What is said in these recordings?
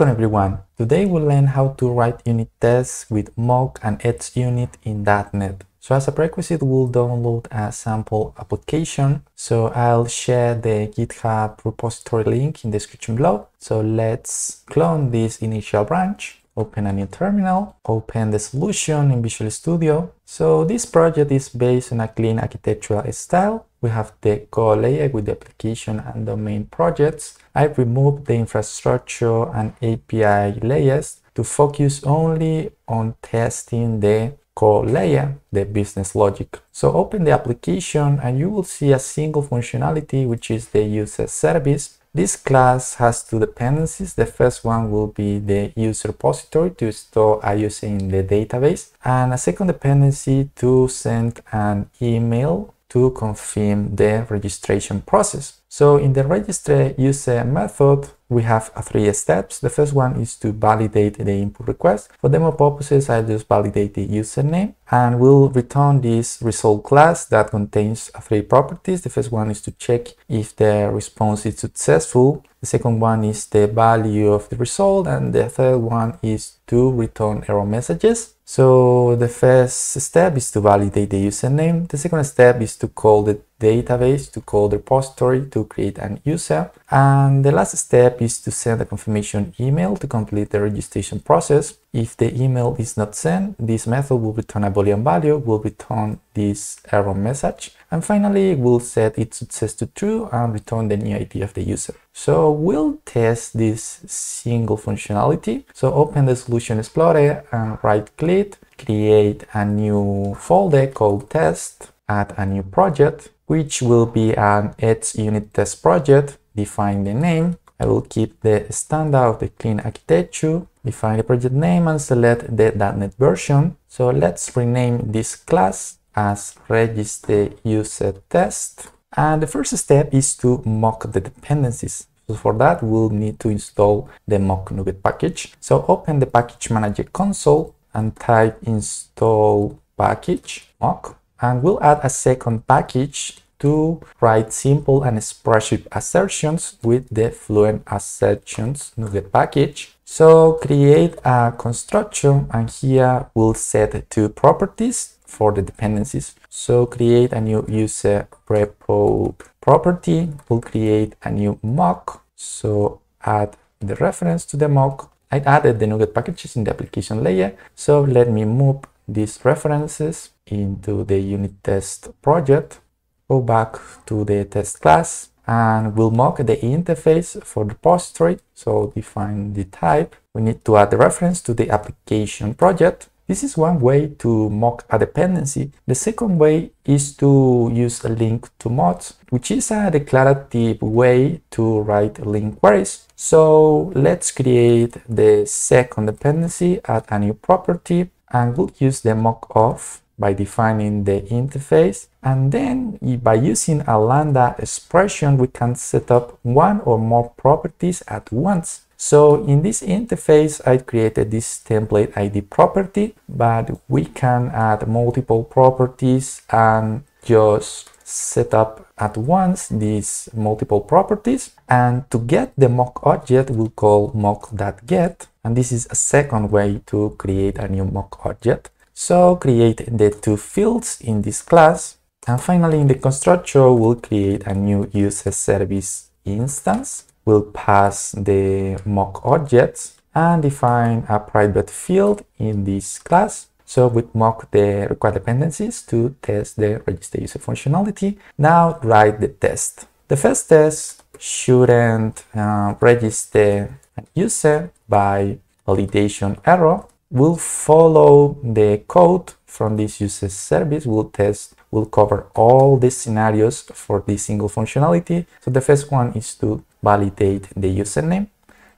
Welcome everyone. Today we'll learn how to write unit tests with Moq and XUnit in .NET. So as a prerequisite, we'll download a sample application. So I'll share the GitHub repository link in the description below. So let's clone this initial branch, open a new terminal, open the solution in Visual Studio. So this project is based on a clean architectural style we have the core layer with the application and domain projects. I've removed the infrastructure and API layers to focus only on testing the core layer, the business logic. So open the application and you will see a single functionality, which is the user service. This class has two dependencies. The first one will be the user repository to store a user in the database and a second dependency to send an email to confirm the registration process. So in the register user method, we have three steps. The first one is to validate the input request. For demo purposes, I just validate the username and we'll return this result class that contains three properties. The first one is to check if the response is successful. The second one is the value of the result and the third one is to return error messages. So the first step is to validate the username. The second step is to call the database, to call the repository, to create an user. And the last step is to send a confirmation email to complete the registration process. If the email is not sent, this method will return a boolean value, will return this error message. And finally, we'll set its success to true and return the new ID of the user. So we'll test this single functionality. So open the Solution Explorer and right click, create a new folder called test, add a new project, which will be an XUnit test project. Define the name. I will keep the standard of the clean architecture, define the project name and select the .NET version. So let's rename this class as register user test. And the first step is to mock the dependencies. So for that, we'll need to install the Moq NuGet package. So open the package manager console and type install package Moq. And we'll add a second package to write simple and expressive assertions with the fluent assertions NuGet package. So create a constructor and here we'll set two properties for the dependencies. So create a new user repo property. We'll create a new mock. So add the reference to the mock. I added the NuGet packages in the application layer. So let me move these references into the unit test project. Go back to the test class and we'll mock the interface for the repository. So define the type. We need to add the reference to the application project. This is one way to mock a dependency. The second way is to use a LINQ to Mocks, which is a declarative way to write LINQ queries. So let's create the second dependency, add a new property, and we'll use the mock of by defining the interface. And then by using a lambda expression, we can set up one or more properties at once. So in this interface, I created this template ID property, but we can add multiple properties and just set up at once these multiple properties. And to get the mock object, we'll call mock.get. And this is a second way to create a new mock object. So create the two fields in this class. And finally, in the constructor, we'll create a new user service instance we'll pass the mock objects and define a private field in this class. So we mock the required dependencies to test the register user functionality. Now write the test. The first test shouldn't uh, register a user by validation error. We'll follow the code from this user service. We'll test, we'll cover all the scenarios for this single functionality. So the first one is to validate the username.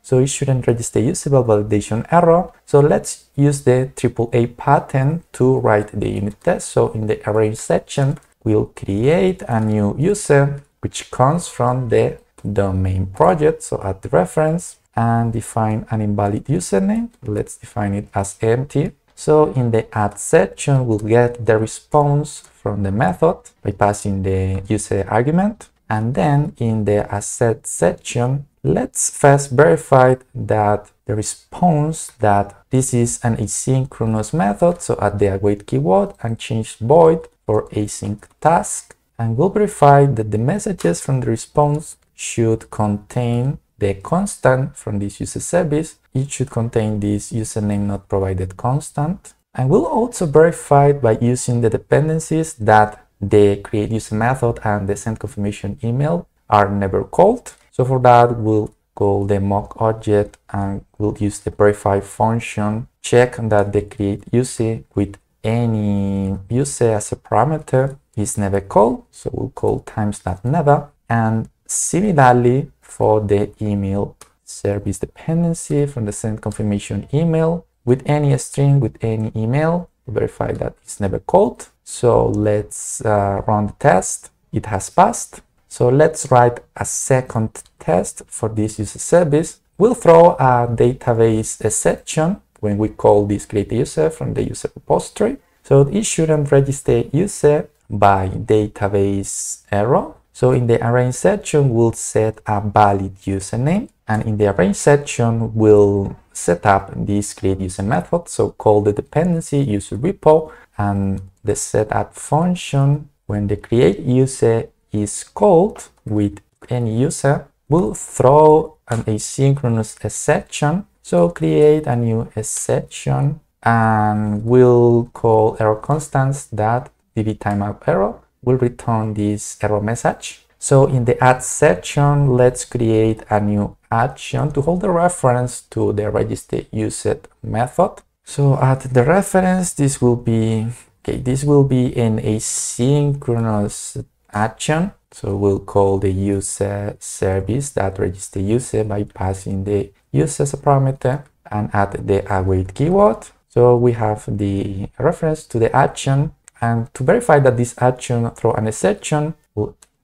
So it shouldn't register usable validation error. So let's use the AAA pattern to write the unit test. So in the arrange section, we'll create a new user, which comes from the domain project. So add the reference and define an invalid username. Let's define it as empty. So in the add section, we'll get the response from the method by passing the user argument And then in the asset section, let's first verify that the response that this is an asynchronous method. So add the await keyword and change void for async task. And we'll verify that the messages from the response should contain the constant from this user service. It should contain this username not provided constant. And we'll also verify by using the dependencies that the create user method and the send confirmation email are never called. So for that, we'll call the mock object and we'll use the verify function, check that the create user with any user as a parameter is never called. So we'll call times that never. And similarly for the email service dependency from the send confirmation email with any string with any email, verify that it's never called. So let's uh, run the test. It has passed. So let's write a second test for this user service. We'll throw a database exception when we call this create user from the user repository. So it shouldn't register user by database error. So in the arrange section, we'll set a valid username. And in the arrange section, we'll set up this create user method. So call the dependency user repo and the setup function when the create user is called with any user, we'll throw an asynchronous exception. So create a new exception and we'll call error constants that db timeout error will return this error message. So in the add section, let's create a new action to hold the reference to the register used method. So at the reference, this will be, okay, this will be an asynchronous action. So we'll call the user service that register user by passing the user as a parameter and add the await keyword. So we have the reference to the action and to verify that this action throw an exception,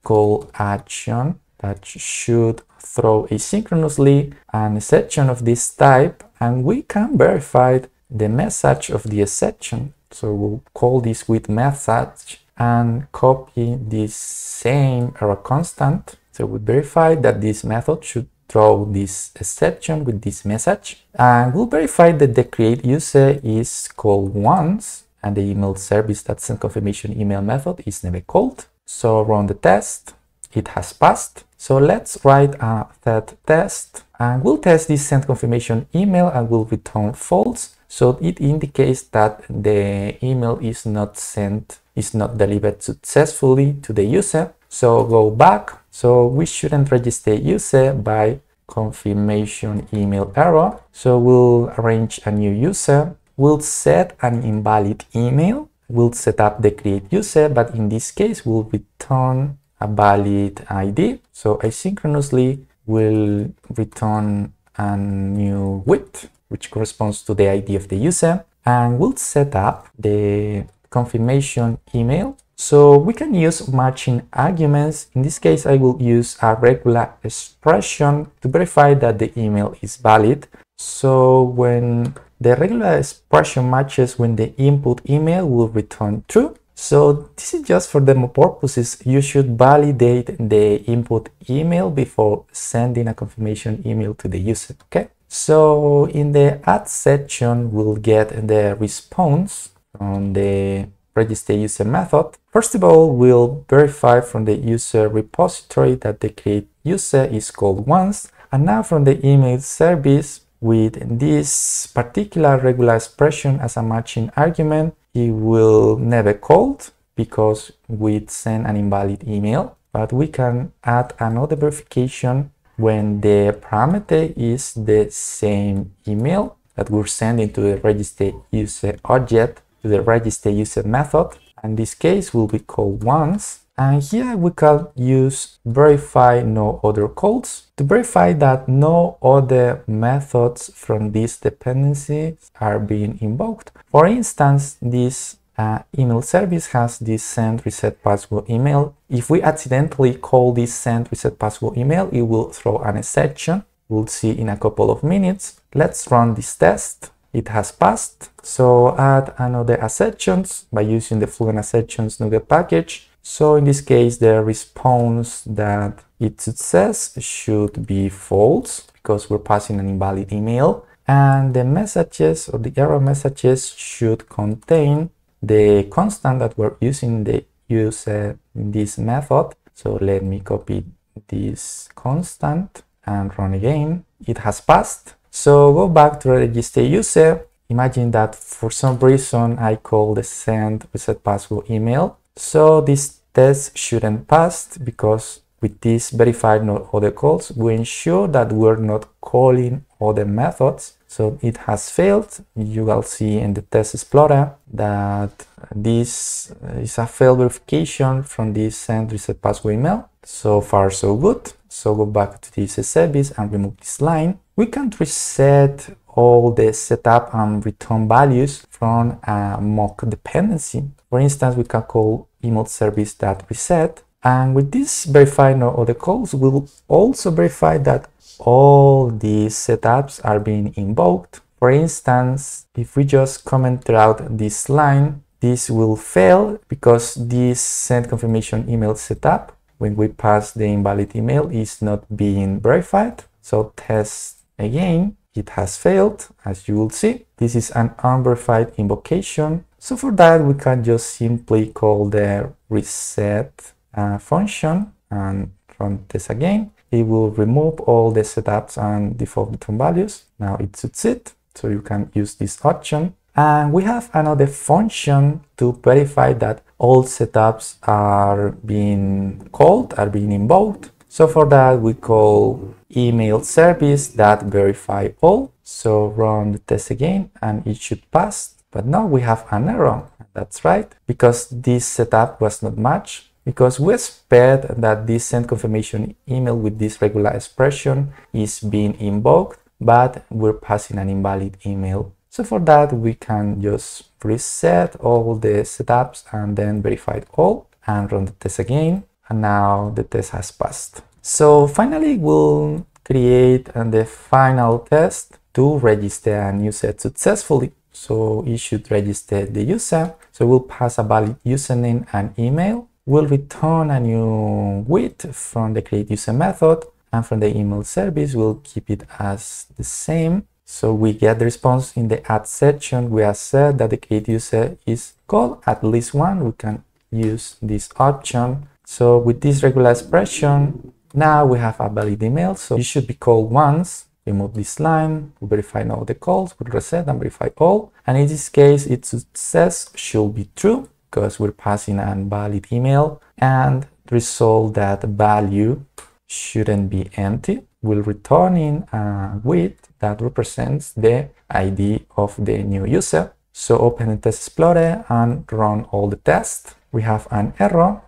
call action that should throw asynchronously an exception of this type and we can verify the message of the exception. So we'll call this with message and copy this same error constant. So we verify that this method should throw this exception with this message. And we'll verify that the create user is called once and the email service that send confirmation email method is never called. So run the test. It has passed. So let's write a third test and we'll test this send confirmation email and we'll return false. So it indicates that the email is not sent is not delivered successfully to the user. So go back. So we shouldn't register user by confirmation email error. So we'll arrange a new user. We'll set an invalid email. We'll set up the create user, but in this case, we'll return a valid ID. So asynchronously, we'll return a new Guid, which corresponds to the ID of the user. And we'll set up the confirmation email. So we can use matching arguments. In this case, I will use a regular expression to verify that the email is valid. So when the regular expression matches when the input email will return true. So this is just for demo purposes. You should validate the input email before sending a confirmation email to the user, okay? So in the add section, we'll get the response on the register user method. First of all, we'll verify from the user repository that the create user is called once. And now from the email service, with this particular regular expression as a matching argument, it will never called because we send an invalid email. But we can add another verification when the parameter is the same email that we're sending to the register user object to the register user method. And this case will be called once. And here we can use verify no other calls to verify that no other methods from this dependency are being invoked. For instance, this uh, email service has this send reset password email. If we accidentally call this send reset password email, it will throw an exception. We'll see in a couple of minutes. Let's run this test it has passed. So add another assertions by using the Fluent Assertions NuGet package. So in this case, the response that it says should be false because we're passing an invalid email. And the messages or the error messages should contain the constant that we're using the use uh, this method. So let me copy this constant and run again. It has passed. So go back to register user. Imagine that for some reason I call the send reset password email. So this test shouldn't pass because with this verified no other calls, we ensure that we're not calling other methods. So it has failed. You will see in the test explorer that this uh, is a failed verification from this send reset password email. So far so good. So go back to this service and remove this line. We can't reset all the setup and return values from a mock dependency. For instance, we can call email service that reset. And with this verify no other calls, we'll also verify that all these setups are being invoked. For instance, if we just comment throughout this line, this will fail because this send confirmation email setup, when we pass the invalid email, is not being verified. So test again, it has failed, as you will see. This is an unverified invocation so for that, we can just simply call the reset uh, function and run this again. It will remove all the setups and default return values. Now it it, so you can use this option. And we have another function to verify that all setups are being called, are being invoked. So for that, we call email service that verify all. So run the test again and it should pass but now we have an error. That's right, because this setup was not matched. Because we expect that this send confirmation email with this regular expression is being invoked, but we're passing an invalid email. So for that, we can just reset all the setups and then verify all and run the test again. And now the test has passed. So finally, we'll create uh, the final test to register a new set successfully. So it should register the user. So we'll pass a valid username and email. We'll return a new Guid from the create user method and from the email service, we'll keep it as the same. So we get the response in the add section. We have said that the create user is called at least one. We can use this option. So with this regular expression, now we have a valid email. So it should be called once remove this line, we verify now the calls, we reset and verify all. And in this case, its success should be true because we're passing an valid email and result that value shouldn't be empty. We'll return in a Guid that represents the ID of the new user. So open the test explorer and run all the tests. We have an error.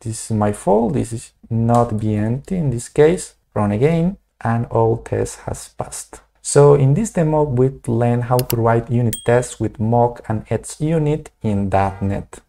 This is my fault. This is not be empty in this case. Run again and all tests has passed. So in this demo, we learned how to write unit tests with Moq and XUnit in .NET.